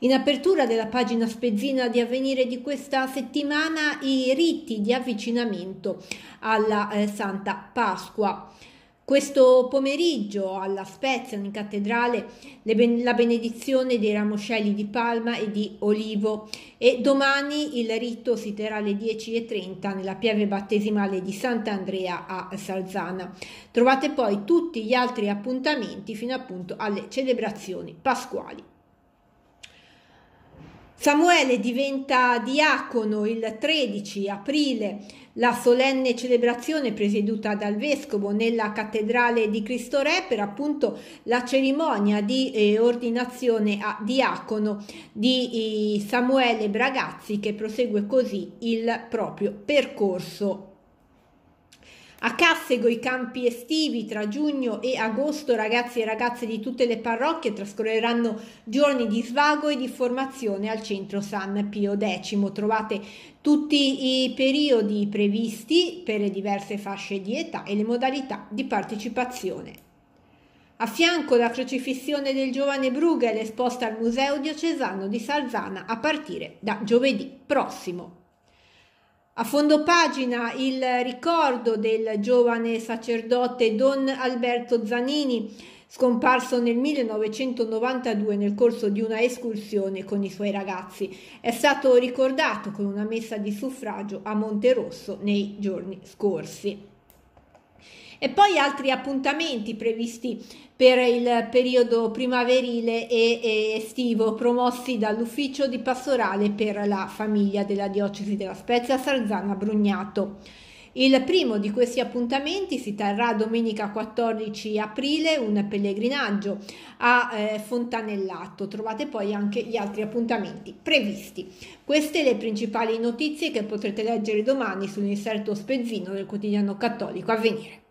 In apertura della pagina spezzina di avvenire di questa settimana i riti di avvicinamento alla eh, Santa Pasqua. Questo pomeriggio alla Spezia in cattedrale ben- la benedizione dei ramoscelli di palma e di olivo e domani il rito si terrà alle 10.30 nella pieve battesimale di Sant'Andrea a Salzana. Trovate poi tutti gli altri appuntamenti fino appunto alle celebrazioni pasquali. Samuele diventa diacono il 13 aprile, la solenne celebrazione presieduta dal vescovo nella cattedrale di Cristo Re per appunto la cerimonia di eh, ordinazione a diacono di eh, Samuele Bragazzi che prosegue così il proprio percorso a Cassego i campi estivi tra giugno e agosto ragazzi e ragazze di tutte le parrocchie trascorreranno giorni di svago e di formazione al centro San Pio X. Trovate tutti i periodi previsti per le diverse fasce di età e le modalità di partecipazione. A fianco la crocifissione del giovane Bruegel esposta al Museo Diocesano di Salzana a partire da giovedì prossimo. A fondo pagina il ricordo del giovane sacerdote Don Alberto Zanini, scomparso nel 1992 nel corso di una escursione con i suoi ragazzi. È stato ricordato con una messa di suffragio a Monterosso nei giorni scorsi. E poi altri appuntamenti previsti per il periodo primaverile e, estivo promossi dall'ufficio di pastorale per la famiglia della diocesi della Spezia Sarzana Brugnato. Il primo di questi appuntamenti si terrà domenica 14 aprile, un pellegrinaggio a eh, Fontanellato. Trovate poi anche gli altri appuntamenti previsti. Queste le principali notizie che potrete leggere domani sull'inserto spezzino del quotidiano cattolico Avvenire.